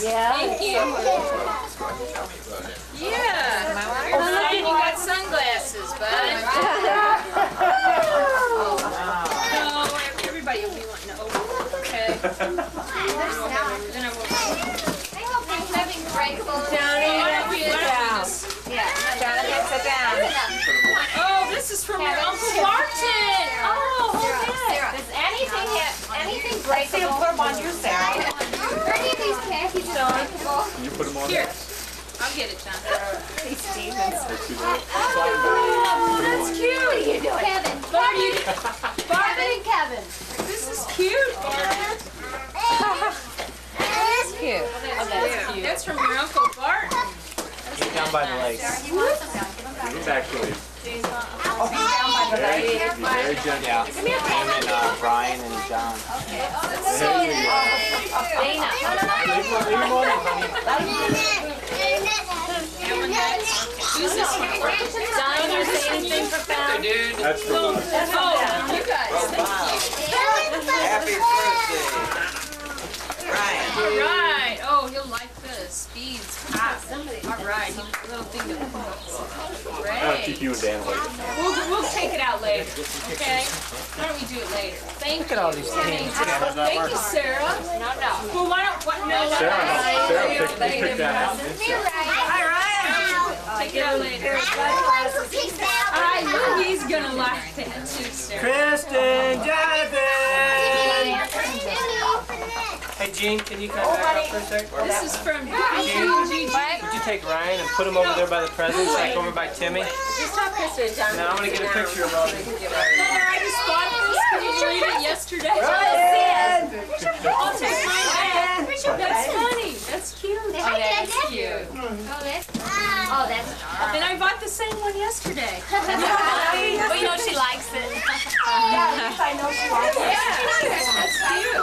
Yeah. Thank you. Yeah. Oh, you got sunglasses, bud. No, oh, everybody will be wanting to open it, okay? Then I will. I hope they're having breakable. Johnny, Why don't we- why don't we just- Jonathan, sit down. Oh, this is from your Uncle Martin. Oh, oh hold that. Does anything have, anything I see you breakable? put them on you, Sarah. Are any of these packages breakable? You put them on? Here, I'll get it, John. Hey, Stevens. Oh, oh, that's cute. Kevin, Bart, you, doing? Kevin and Kevin. this is cute, Bart. That is cute. Oh, that's cute. That's from your Uncle Bart. Down by the lake. He's actually Very, very gentle. Yeah. Him and uh, Brian and John. Dana. Leave him leave him on it, honey. Who's this one? John, you say anything profound? that's for Oh, you guys. Happy birthday. Ryan. All right. Oh, he'll like this. Beads. Ah. All right. Little thing to I'll keep you and Dan away. We'll, we'll take it out later. Okay? Why don't we do it later? Thank Look at all these things. Thank you, Sarah. No, no. Well, why don't, what, no, no, Sarah, no. Sarah picked, we picked that out. Take it out later. I knew he's gonna like that too, Sarah. Kristen, Jonathan. Hey, Gene, can you come back up for a sec? This is from Would you take Ryan and put him over there by the presents, like over by Timmy? Just talk Kristen and John. Now I'm gonna get a picture of all these. I just bought this. Can you read it yesterday? I'll take mine back. That's funny. That's cute. Oh, that's cute. Oh, that's, oh, that's. And I bought the same one yesterday. But you know she likes it. That's cute.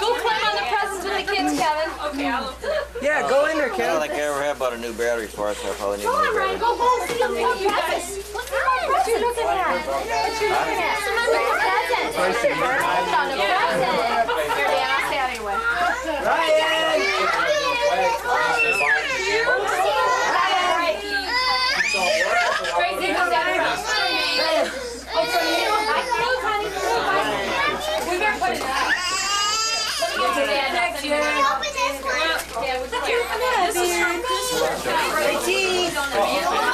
Go play on the presents with the kids, Kevin. Okay, I'll open it. Yeah, go in there, Kevin. I don't Kevin. think I ever have bought a new battery for it, so I probably need a Come new on, Ryan, battery. go home. See the more presents. What's the more presents you're looking at? What you looking at? Some other presents. It's on the present. Here, Dan, I'll stay out of your way. Crazy, come down here. Oh, for you? I know, honey. We better put it up. Let me get to Dan. Next year. Yeah, we can. This is from Christmas.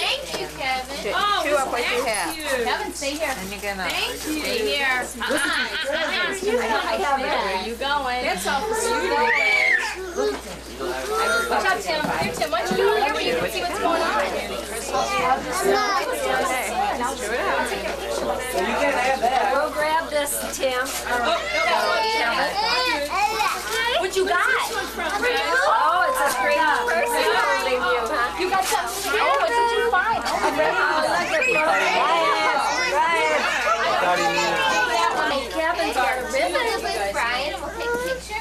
Thank you, Kevin. Oh, Chew you have. Kevin, stay here. And you're gonna. Thank you. Stay here. Where you going? That's all for you. Watch out, Tim. Here, Tim, why don't you go here where can see what's going on? You can have that. Go grab this, Tim. What you got? Oh, it's a great person. I believe you, huh? You got something? Oh, what did you find? Oh, Thought he knew. Kevin's got a ribbon Brian, we'll take a picture.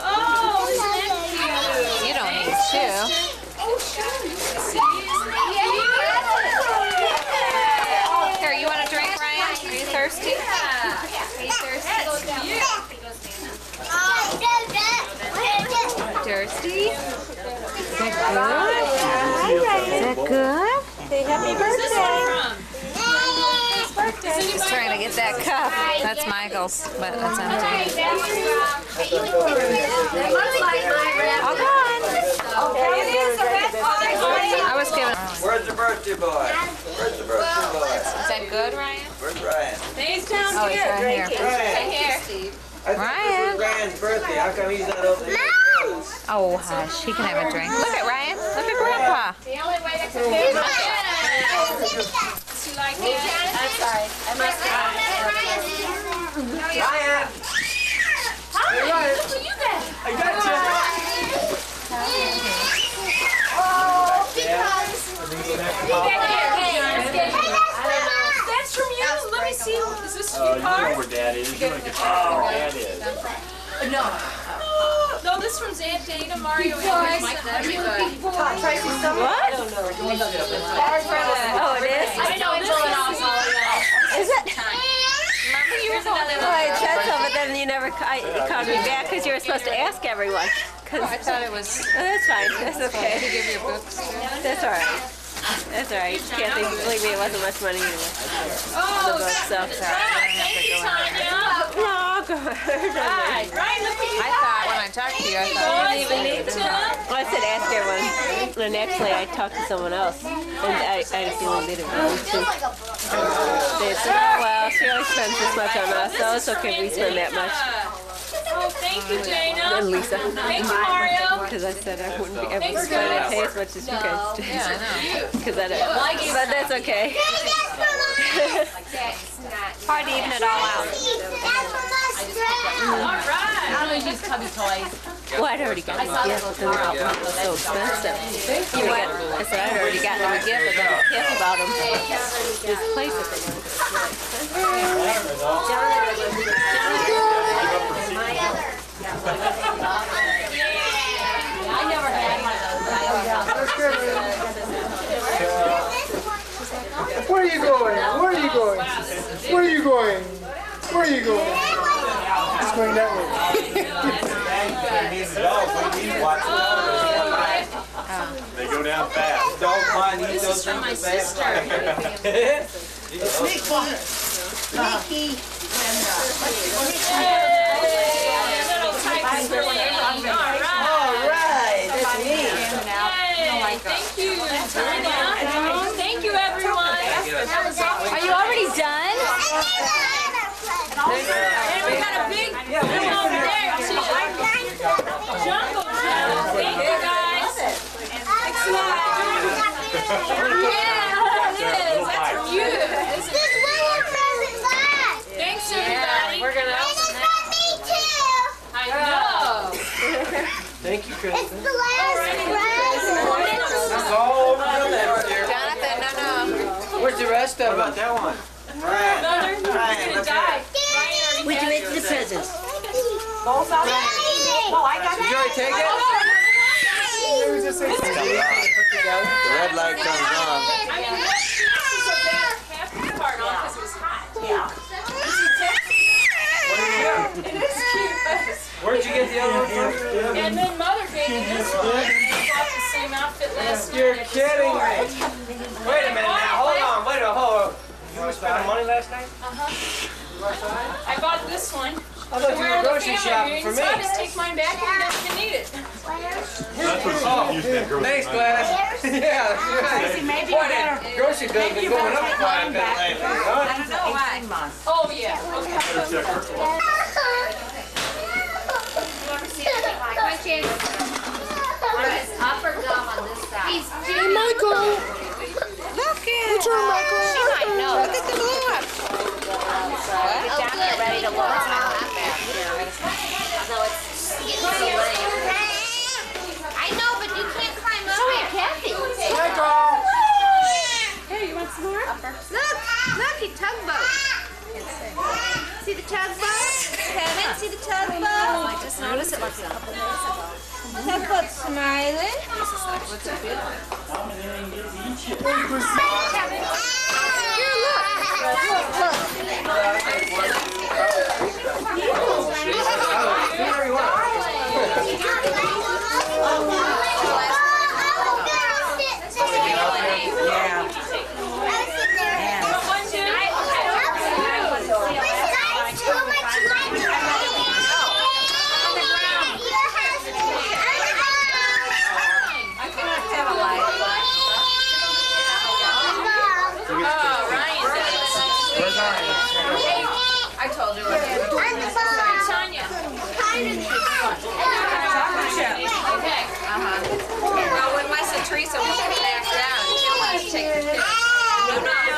Oh, isn't that You don't need two. Here, you want a drink, Ryan? Are you thirsty? Thirsty? Is that good? Is that good? Where's this one from? He's trying to get that cup. That's Michael's, but that's empty. All gone. I was giving. Where's the birthday boy? Where's the birthday boy? Is that good, Ryan? Where's Ryan? He's down Oh, he's right here. Ryan. I thought Ryan. this was Ryan's birthday. How come he's not over there? Oh, hush. He can have a drink. Look at Ryan. Look at Grandpa. The only way that can pay You like that? That's all right. I must Ryan, Look what you got. I got Oh, because. That's from you. Let me see. Is this Uh, you know where dad is. You want to get where dad is. No, this one's Aunt Dana, Mario, and Mike, and everybody. What? Oh, it is? I know it's all also, yeah. Is it? Oh, I said so, but then you never ca- I- you called me back because you were supposed to ask everyone. 'Cause- I thought it was, Oh, that's fine. That's okay. to give you books. That's all right. That's all right. Can't think, believe me, it wasn't much money anyway. Oh, The book, so. thank you, Tanya. No, go ahead. Right, right, look at you. I thought when I talked to you, I thought to. Well, I said ask everyone, and actually I talked to someone else, and I, I had a feeling they didn't really too. They said, oh well, she always spends this much on us, so it's okay we spend that much. Oh, thank you, Dana. And Lisa, Thank you, Mario. because I said I wouldn't be able to spend and pay as much as no. you guys do. Yeah, I know. Because I don't, but that's okay. Hard to even it all out. All right. I'm gonna use cubby toys. Well, I'd already gotten a gift, and it was so expensive. You got, I said I'd already gotten a gift, but I asked about them. This place that they went to. I never had one of those, but I always Where are you going? Where are you going? Where are you going? Where are you going? It's going that way. They go down fast. Don't mind, he This is from my sister. Hey, little type of thing. All right. Right, that's me. Yay, thank you, Thank you, everyone. That was awesome. Are you already done? And we got a big one over there, too. Jungle Gym. Thank you, guys. Yeah, it is. That's from you. This isn't it? Thanks, everybody. We're gonna. I know. Thank you, Kristen. That's all over there. Jonathan, no, no. Where's the rest of What of about that one? Ryan, Mother, you're Ryan, gonna look die. here. Ryan already What'd you has make for the hers. presents? Did you already take it? The red light comes on. I mean, this is a bad half the part on because it was hot. Yeah. It is cute, but Where'd you get the other one from? And then mother gave me this one. We bought the same outfit last year. You're kidding me. Wait a minute now, hold on, wait a minute, hold on. You were spending money last night? Uh-huh. I bought this one. I thought you Wear were the grocery family shopping for me. So I just take mine back and you guys can eat it. That's what she used that girl. Thanks, Gladys. Yeah, that's right. Boy, that grocery bill been going up quite a bit lately, huh? Oh, yeah. Okay. Upper gum on this side. Hey, Michael. Look at What's Michael? She might know. Look at the blow-up. Get down here ready to look. Tugboat smiling. Oh, Ryan does. Where's Ryan? I told her. Tanya. Okay. Well, when my son Teresa was back down, she wanted to take the picture. No, no.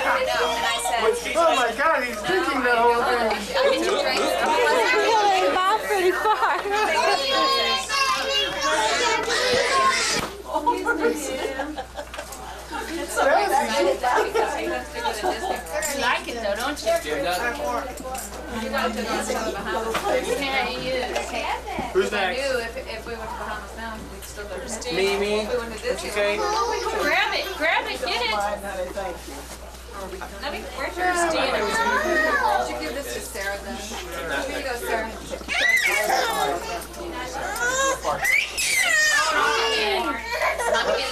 I know, and I said, Oh my God, he's drinking the whole thing. did you drink? He involved pretty far. You like it though, don't you? You're not. You wanted to go to the Bahamas. You can't use. Who's I next? knew if, if we went to Bahamas now, we'd still go to Mimi. If we went to Disney. Okay. Grab it, grab it, get it. Let me, where's your stand? Did you give this to Sarah then? Here you go, Sarah. Let me get